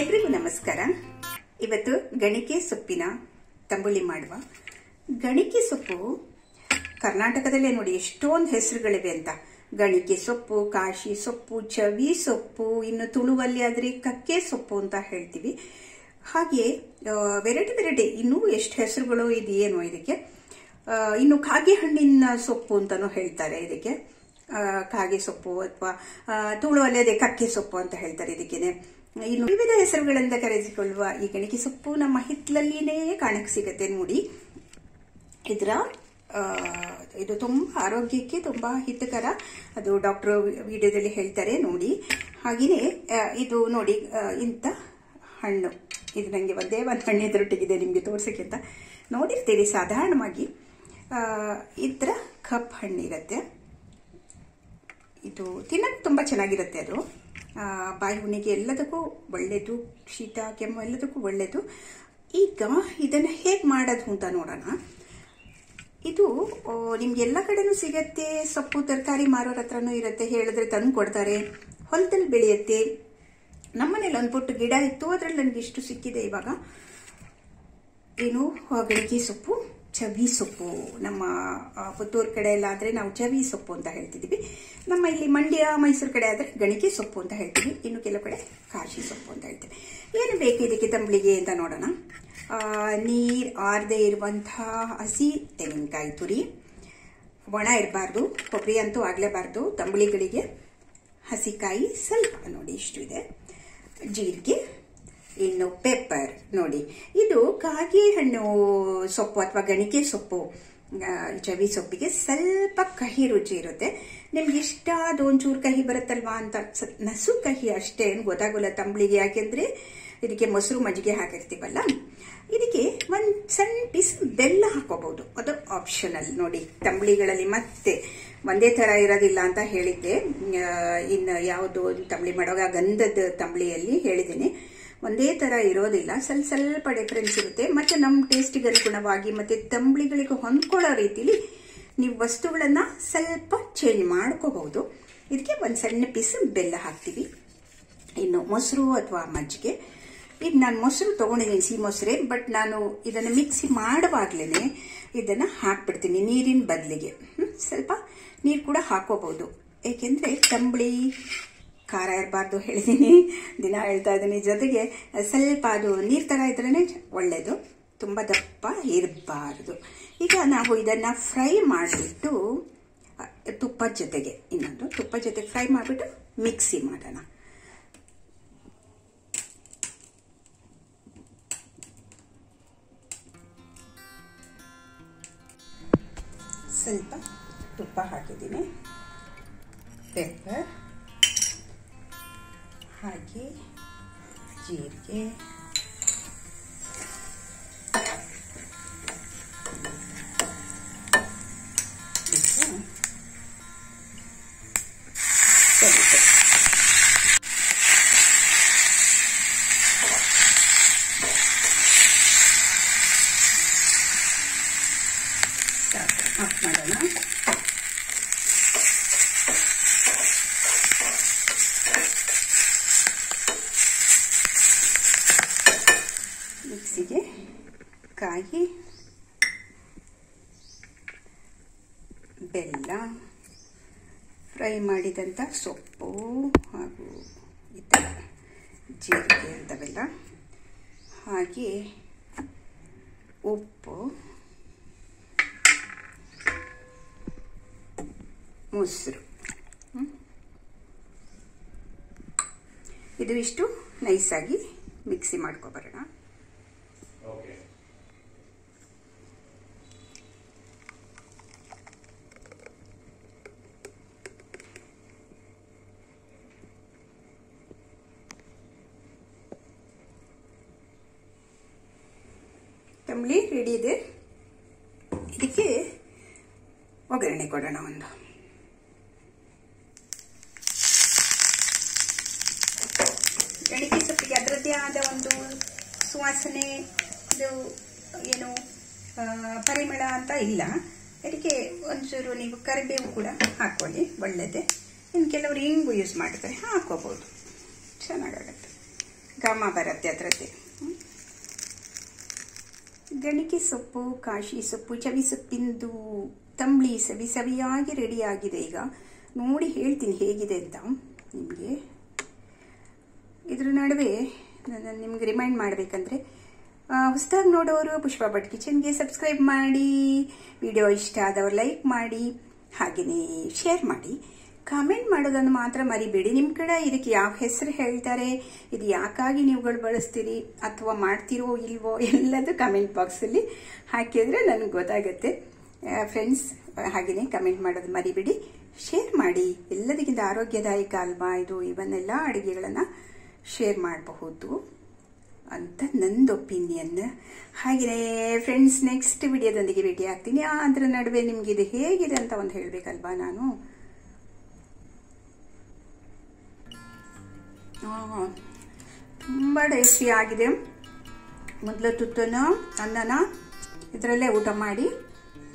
ಎಲ್ರಿಗೂ ನಮಸ್ಕಾರ. ಇವತ್ತು ಗಣಿಕೆ ಸೊಪ್ಪಿನ ತಂಬುಳಿ ಮಾಡುವ. ಗಣಿಕೆ ಸೊಪ್ಪು ಕರ್ನಾಟಕದಲ್ಲೇ ನೋಡಿ ಎಷ್ಟೊಂದು ಹೆಸರುಗಳಿವೆ ಅಂತ. ಗಣಿಕೆ ಸೊಪ್ಪು, ಕಾಶಿ ಸೊಪ್ಪು, ಚವಿ ಸೊಪ್ಪು, ಇನ್ನು ತುಳುವಲ್ಲಿ ಆದರೆ ಕಕ್ಕೆ ಸೊಪ್ಪು ಅಂತ ಹೇಳ್ತೀವಿ. ಹಾಗೆ ವೆರೈಟಿ ವೆರೈಟಿ ಇನ್ನೂ ಎಷ್ಟು ಹೆಸರುಗಳು ಇದೆಯೇನೋ ಇದಕ್ಕೆ. ಇನ್ನು ಕಾಗೆ ಹಣ್ಣಿನ ಸೊಪ್ಪು ಅಂತಲೂ ಹೇಳ್ತಾರೆ ಇದಕ್ಕೆ. ಕಾಗೆ ಸೊಪ್ಪು ಅಥವಾ ತುಳುವಲ್ಲಿ ಅದೇ ಕಕ್ಕೆ ಸೊಪ್ಪು ಅಂತ ಹೇಳ್ತಾರೆ ಇದಕ್ಕೇನೆ. ಇನ್ನು ವಿವಿಧ ಹೆಸರುಗಳಿಂದ ಕರೆಸಿಕೊಳ್ಳುವ ಈ ಗಣಿಕೆ ಸೊಪ್ಪು ನಮ್ಮ ಹಿತ್ತಲಲ್ಲಿನೇ ಕಾಣಕ್ಕೆ ಸಿಗತ್ತೆ ನೋಡಿ. ಇದರ ಇದು ತುಂಬ ಆರೋಗ್ಯಕ್ಕೆ ತುಂಬ ಹಿತಕರ, ಅದು ಡಾಕ್ಟರ್ ವಿಡಿಯೋದಲ್ಲಿ ಹೇಳ್ತಾರೆ ನೋಡಿ. ಹಾಗೆಯೇ ಇದು ನೋಡಿ ಇಂಥ ಹಣ್ಣು. ಇದು ನನಗೆ ಒಂದೇ ಒಂದು ಹಣ್ಣು ಎದುರೊಟ್ಟಿಗಿದೆ, ನಿಮಗೆ ತೋರ್ಸಕ್ಕೆ ಅಂತ ನೋಡಿರ್ತೀರಿ ಸಾಧಾರಣವಾಗಿ. ಇದರ ಕಪ್ ಹಣ್ಣಿರುತ್ತೆ. ಇದು ತಿನ್ನಕ್ಕೆ ತುಂಬ ಚೆನ್ನಾಗಿರುತ್ತೆ ಅದು. ಬಾಯಿ ಹುಣ್ಣಿಗೆ ಎಲ್ಲದಕ್ಕೂ ಒಳ್ಳೆಯದು ಶೀತ, ಕೆಮ್ಮು ಎಲ್ಲದಕ್ಕೂ ಒಳ್ಳೆಯದು ಈಗ ಇದನ್ನು ಹೇಗೆ ಮಾಡೋದು ಅಂತ ನೋಡೋಣ. ಇದು ನಿಮ್ಗೆಲ್ಲ ಕಡೆನೂ ಸಿಗತ್ತೆ, ಸೊಪ್ಪು, ತರಕಾರಿ ಮಾರೋರ ಹತ್ರನೂ ಇರುತ್ತೆ, ಹೇಳಿದ್ರೆ ತಂದು ಕೊಡ್ತಾರೆ. ಹೊಲದಲ್ಲಿ ಬೆಳೆಯುತ್ತೆ. ನಮ್ಮನೇಲಿ ಪುಟ್ಟು ಗಿಡ ಇತ್ತು, ಅದರಲ್ಲಿ ನನಗೆ ಇಷ್ಟು ಸಿಕ್ಕಿದೆ ಇವಾಗ. ಏನು ಗಡಿಗೆ ಸೊಪ್ಪು. ಚವಿ ಸೊಪ್ಪು. ನಮ್ಮ ಪುತ್ತೂರು ಕಡೆ ಎಲ್ಲ ಆದರೆ ನಾವು ಚವಿ ಸೊಪ್ಪು ಅಂತ ಹೇಳ್ತಿದ್ದೀವಿ. ನಮ್ಮ ಇಲ್ಲಿ ಮಂಡ್ಯ, ಮೈಸೂರು ಕಡೆ ಆದರೆ ಗಣಿಕೆ ಸೊಪ್ಪು ಅಂತ ಹೇಳ್ತೀವಿ. ಇನ್ನು ಕೆಲವು ಕಡೆ ಕಾಶಿ ಸೊಪ್ಪು ಅಂತ ಹೇಳ್ತೀವಿ. ಏನು ಬೇಕು ಇದಕ್ಕೆ ತಂಬಳಿಗೆ ಅಂತ ನೋಡೋಣ. ನೀರು ಆರದೇ ಇರುವಂತಹ ಹಸಿ ತೆಂಗಿನಕಾಯಿ ತುರಿ. ಒಣ ಇರಬಾರ್ದು ಕೊಬ್ಬರಿ ಅಂತೂ ಆಗಲೇಬಾರ್ದು. ತಂಬಳಿಗಳಿಗೆ ಹಸಿಕಾಯಿ ಸ್ವಲ್ಪ ನೋಡಿ, ಇಷ್ಟು ಇದೆ. ಜೀರಿಗೆ ಇನ್ನು ಪೆಪ್ಪರ್ ನೋಡಿ. ಇದು ಕಾಗೆ ಹಣ್ಣು ಸೊಪ್ಪು ಅಥವಾ ಗಣಿಕೆ ಸೊಪ್ಪು ಚವಿ ಸೊಪ್ಪಿಗೆ ಸ್ವಲ್ಪ ಕಹಿ ರುಚಿ ಇರುತ್ತೆ. ನಿಮ್ಗೆ ಇಷ್ಟ ಅದೊಂಚೂರು ಕಹಿ ಬರುತ್ತಲ್ವಾ ಅಂತ ನಸು ಕಹಿ ಅಷ್ಟೇ, ಏನು ಗೊತ್ತಾಗೋಲ್ಲ ತಂಬಳಿಗೆ. ಯಾಕೆಂದ್ರೆ ಇದಕ್ಕೆ ಮೊಸರು ಮಜ್ಜಿಗೆ ಹಾಕಿರ್ತೀವಲ್ಲ? ಇದಕ್ಕೆ ಒಂದು ಸಣ್ಣ ಪೀಸ್ ಬೆಲ್ಲ ಹಾಕೋಬಹುದು ಅದು ಆಪ್ಷನಲ್ ನೋಡಿ. ತಂಬಳಿಗಳಲ್ಲಿ ಮತ್ತೆ ಒಂದೇ ತರ ಇರೋದಿಲ್ಲ ಅಂತ ಹೇಳಿದ್ದೆ. ಇನ್ನು ಯಾವುದು ತಂಬಳಿ ಮಾಡುವಾಗ ಗಂಧದ ತಂಬಳಿಯಲ್ಲಿ ಹೇಳಿದ್ದೀನಿ. ಒಂದೇ ತರ ಇರೋದಿಲ್ಲ. ಸ್ವಲ್ಪ ಸ್ವಲ್ಪ ಡಿಫ್ರೆನ್ಸ್ ಇರುತ್ತೆ. ಮತ್ತೆ ನಮ್ಮ ಟೇಸ್ಟಿಗೆ ಅನುಗುಣವಾಗಿ ಮತ್ತೆ ತಂಬಳಿಗಳಿಗೆ ಹೊಂದ್ಕೊಳ್ಳೋ ರೀತಿಲಿ ನೀವು ವಸ್ತುಗಳನ್ನು ಸ್ವಲ್ಪ ಚೇಂಜ್ ಮಾಡ್ಕೋಬಹುದು. ಇದಕ್ಕೆ ಒಂದು ಸಣ್ಣ ಪೀಸ್ ಬೆಲ್ಲ ಹಾಕ್ತೀವಿ. ಇನ್ನು ಮೊಸರು ಅಥವಾ ಮಜ್ಜಿಗೆ. ಈಗ ನಾನು ಮೊಸರು ತೊಗೊಂಡಿದ್ದೀನಿ ಸಿಹಿ ಮೊಸರೇ ಬಟ್ ನಾನು ಇದನ್ನು ಮಿಕ್ಸಿ ಮಾಡುವಾಗ್ಲೇ ಇದನ್ನು ಹಾಕ್ಬಿಡ್ತೀನಿ ನೀರಿನ ಬದಲಿಗೆ. ಸ್ವಲ್ಪ ನೀರು ಕೂಡ ಹಾಕೋಬಹುದು ಏಕೆಂದರೆ ತಂಬಳಿ ಖಾರ ಇರಬಾರ್ದು ಹೇಳಿದ್ದೀನಿ ದಿನ ಹೇಳ್ತಾ ಇದ್ದೀನಿ. ಜೊತೆಗೆ ಸ್ವಲ್ಪ ಅದು ನೀರು ಥರ ಇದ್ರೇ ಒಳ್ಳೆಯದು ತುಂಬ ದಪ್ಪ ಇರಬಾರ್ದು. ಈಗ ನಾವು ಇದನ್ನು ಫ್ರೈ ಮಾಡಿಬಿಟ್ಟು ತುಪ್ಪದ ಜೊತೆಗೆ ಇನ್ನೊಂದು ತುಪ್ಪದ ಜೊತೆಗೆ ಫ್ರೈ ಮಾಡಿಬಿಟ್ಟು ಮಿಕ್ಸಿ ಮಾಡೋಣ. ಸ್ವಲ್ಪ ತುಪ್ಪ ಹಾಕಿದ್ದೀನಿ. ಪೆಪ್ಪರ್ ಹಾಗೆ ಜೀರಿಗೆ ಇದು ಸ್ವಲ್ಪ ಕಾಯಿ, ಬೆಲ್ಲ, ಫ್ರೈ ಮಾಡಿದಂಥ ಸೊಪ್ಪು ಹಾಗೂ ಇತರ ಜೀರಿಗೆ ಅಂಥವೆಲ್ಲ ಹಾಗೆ ಉಪ್ಪು, ಮೊಸರು? ಇದು ಇಷ್ಟು ನೈಸಾಗಿ ಮಿಕ್ಸಿ ಮಾಡ್ಕೊಬರೋಣ ರೆಡಿ ಇದೆ. ಇದಕ್ಕೆ ಒಗ್ಗರಣೆ ಕೊಡೋಣ ಒಂದು. ಗಣಿಕೆ ಸೊಪ್ಪಿಗೆ ಅದರದ್ದೇ ಆದ ಒಂದು ಸುವಾಸನೆ, ಇದು ಏನು ಪರಿಮಳ ಅಂತ ಇಲ್ಲ. ಅದಕ್ಕೆ ಒಂಚೂರು ನೀವು ಕರಿಬೇವು ಕೂಡ ಹಾಕೊಳ್ಳಿ ಒಳ್ಳೆಯದೆ ಇನ್ನು ಕೆಲವರು ಇಂಗು ಯೂಸ್ ಮಾಡ್ತಾರೆ ಹಾಕೋಬಹುದು ಚೆನ್ನಾಗಾಗತ್ತೆ. ಘಮ ಬರುತ್ತೆ ಅದರದ್ದೇ. ಗಣಿಕೆ ಸೊಪ್ಪು, ಕಾಶಿ ಸೊಪ್ಪು, ಚವಿ ಸೊಪ್ಪಿಂದು ತಂಬಳಿ ಸವಿ ಸವಿಯಾಗಿ ರೆಡಿಯಾಗಿದೆ ಈಗ. ನೋಡಿ ಹೇಳ್ತೀನಿ ಹೇಗಿದೆ ಅಂತ ನಿಮಗೆ. ಇದ್ರ ನಡುವೆ ನಾನು ನಿಮ್ಗೆ ರಿಮೈಂಡ್ ಮಾಡಬೇಕಂದ್ರೆ ಹೊಸದಾಗಿ ನೋಡೋರು ಪುಷ್ಪ ಭಟ್ ಕಿಚನ್ಗೆ ಸಬ್ಸ್ಕ್ರೈಬ್ ಮಾಡಿ ವಿಡಿಯೋ ಇಷ್ಟ ಆದವ್ರು ಲೈಕ್ ಮಾಡಿ ಹಾಗೆಯೇ ಶೇರ್ ಮಾಡಿ. ಕಾಮೆಂಟ್ ಮಾಡೋದನ್ನು ಮಾತ್ರ ಮರಿಬೇಡಿ. ನಿಮ್ಮ ಕಡೆ ಇದಕ್ಕೆ ಯಾವ ಹೆಸರು ಹೇಳ್ತಾರೆ? ಇದು ಯಾಕಾಗಿ ನೀವುಗಳು ಬಳಸ್ತೀರಿ? ಅಥವಾ ಮಾಡ್ತೀರೋ ಇಲ್ವೋ? ಎಲ್ಲದೂ ಕಮೆಂಟ್ ಬಾಕ್ಸಲ್ಲಿ ಹಾಕಿದ್ರೆ ನನಗೆ ಗೊತ್ತಾಗುತ್ತೆ. ಫ್ರೆಂಡ್ಸ್ ಹಾಗೆಯೇ ಕಮೆಂಟ್ ಮಾಡೋದು ಮರಿಬೇಡಿ. ಶೇರ್ ಮಾಡಿ. ಎಲ್ಲದಕ್ಕಿಂತ ಆರೋಗ್ಯದಾಯಕ ಅಲ್ವಾ ಇದು? ಇವನ್ನೆಲ್ಲ ಅಡುಗೆಗಳನ್ನು ಶೇರ್ ಮಾಡಬಹುದು ಅಂತ ನಂದು ಒಪಿನಿಯನ್ ಹಾಗೆಯೇ ಫ್ರೆಂಡ್ಸ್ ನೆಕ್ಸ್ಟ್ ವಿಡಿಯೋದೊಂದಿಗೆ ಭೇಟಿ ಆಗ್ತೀನಿ ಅದರ ನಡುವೆ ನಿಮ್ಗೆ ಇದು ಹೇಗಿದೆ ಅಂತ ಒಂದು ಹೇಳಬೇಕಲ್ವಾ ನಾನು? ತುಂಬ ಟೇಸ್ಟಿ ಆಗಿದೆ. ಮೊದಲ ತುತ್ತನ್ನು ಅನ್ನನ ಇದರಲ್ಲೇ ಊಟ ಮಾಡಿ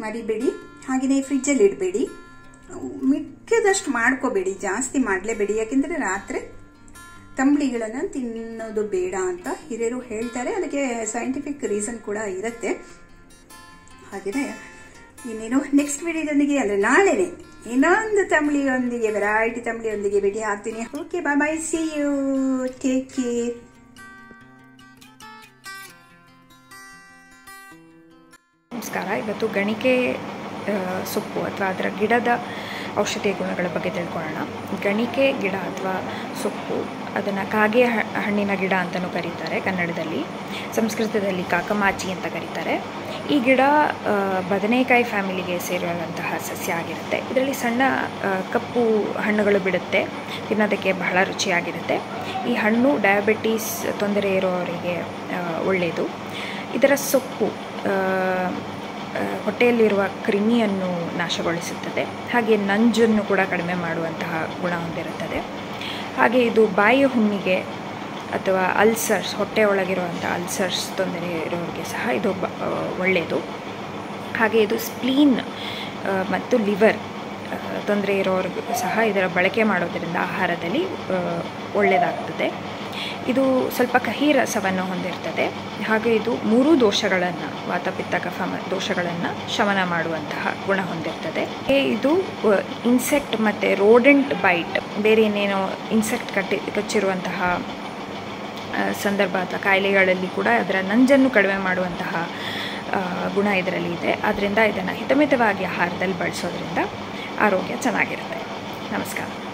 ಮರಿಬೇಡಿ ಹಾಗೆಯೇ ಫ್ರಿಜ್ಜಲ್ಲಿ ಇಡಬೇಡಿ. ಮಿಕ್ಕದಷ್ಟು ಮಾಡ್ಕೋಬೇಡಿ, ಜಾಸ್ತಿ ಮಾಡಲೇಬೇಡಿ. ಯಾಕೆಂದರೆ ರಾತ್ರಿ ತಂಬಳಿಗಳನ್ನು ತಿನ್ನೋದು ಬೇಡ ಅಂತ ಹಿರಿಯರು ಹೇಳ್ತಾರೆ. ಅದಕ್ಕೆ ಸೈಂಟಿಫಿಕ್ ರೀಸನ್ ಕೂಡ ಇರುತ್ತೆ. ಹಾಗೆಯೇ ಇನ್ನೇನು ನೆಕ್ಸ್ಟ್ ವಿಡಿಯೋದೊಂದಿಗೆ ಅಂದರೆ ನಾಳೆನೆ. ಇನ್ನೊಂದು ತಂಬಳಿಯೊಂದಿಗೆ ವೆರೈಟಿ ತಂಬಳಿಯೊಂದಿಗೆ ಭೇಟಿ ಹಾಕ್ತೀನಿ ಓಕೆ ಬಾ bye see you take care ನಮಸ್ಕಾರ. ಇವತ್ತು ಗಣಿಕೆ ಸೊಪ್ಪು ಅಥವಾ ಅದರ ಗಿಡದ ಔಷಧೀಯ ಗುಣಗಳ ಬಗ್ಗೆ ತಿಳ್ಕೊಳ್ಳೋಣ. ಗಣಿಕೆ ಗಿಡ ಅಥವಾ ಸೊಪ್ಪು ಅದನ್ನು ಕಾಗೆ ಹಣ್ಣಿನ ಗಿಡ ಅಂತಲೂ ಕರೀತಾರೆ ಕನ್ನಡದಲ್ಲಿ. ಸಂಸ್ಕೃತದಲ್ಲಿ ಕಾಕಮಾಚಿ ಅಂತ ಕರೀತಾರೆ. ಈ ಗಿಡ ಬದನೆಕಾಯಿ ಫ್ಯಾಮಿಲಿಗೆ ಸೇರುವಂತಹ ಸಸ್ಯ ಆಗಿರುತ್ತೆ. ಇದರಲ್ಲಿ ಸಣ್ಣ ಕಪ್ಪು ಹಣ್ಣುಗಳು ಬಿಡುತ್ತೆ. ತಿನ್ನೋದಕ್ಕೆ ಬಹಳ ರುಚಿಯಾಗಿರುತ್ತೆ. ಈ ಹಣ್ಣು ಡಯಾಬಿಟೀಸ್ ತೊಂದರೆ ಇರೋವರಿಗೆ ಒಳ್ಳೆಯದು ಇದರ ಸೊಪ್ಪು ಹೊಟ್ಟೆಯಲ್ಲಿರುವ ಕ್ರಿಮಿಯನ್ನು ನಾಶಗೊಳಿಸುತ್ತದೆ. ಹಾಗೆ ನಂಜನ್ನು ಕೂಡ ಕಡಿಮೆ ಮಾಡುವಂತಹ ಗುಣ ಹೊಂದಿರುತ್ತದೆ. ಹಾಗೆ ಇದು ಬಾಯಿ ಹುಣ್ಣಿಗೆ ಅಥವಾ ಅಲ್ಸರ್ಸ್ ಹೊಟ್ಟೆ ಒಳಗಿರುವಂಥ ಅಲ್ಸರ್ಸ್ ತೊಂದರೆ ಇರೋರಿಗೆ ಸಹ ಇದು ಒಳ್ಳೆಯದು ಹಾಗೆ ಇದು ಸ್ಪ್ಲೀನ್ ಮತ್ತು ಲಿವರ್ ತೊಂದರೆ ಇರೋರಿಗೂ ಸಹ ಇದರ ಬಳಕೆ ಮಾಡೋದರಿಂದ ಆಹಾರದಲ್ಲಿ ಒಳ್ಳೆಯದಾಗ್ತದೆ ಇದು ಸ್ವಲ್ಪ ಕಹಿ ರಸವನ್ನು ಹೊಂದಿರ್ತದೆ. ಹಾಗೆ ಇದು ಮೂರು ದೋಷಗಳನ್ನು, ವಾತಪಿತ್ತ, ಕಫ ದೋಷಗಳನ್ನು ಶಮನ ಮಾಡುವಂತಹ ಗುಣ ಹೊಂದಿರ್ತದೆ. ಇದು ಇನ್ಸೆಕ್ಟ್ ಮತ್ತು ರೋಡೆಂಟ್ ಬೈಟ್ ಬೇರೆ ಏನೇನೋ ಇನ್ಸೆಕ್ಟ್ ಕಟ್ಟಿ, ಕಚ್ಚಿರುವಂತಹ ಸಂದರ್ಭ ಅಥವಾ ಕಾಯಿಲೆಗಳಲ್ಲಿ ಕೂಡ ಅದರ ನಂಜನ್ನು ಕಡಿಮೆ ಮಾಡುವಂತಹ ಗುಣ ಇದರಲ್ಲಿ ಇದೆ. ಆದ್ದರಿಂದ ಇದನ್ನು ಹಿತಮಿತವಾಗಿ ಆಹಾರದಲ್ಲಿ ಬಳಸೋದ್ರಿಂದ ಆರೋಗ್ಯ ಚೆನ್ನಾಗಿರುತ್ತೆ. ನಮಸ್ಕಾರ.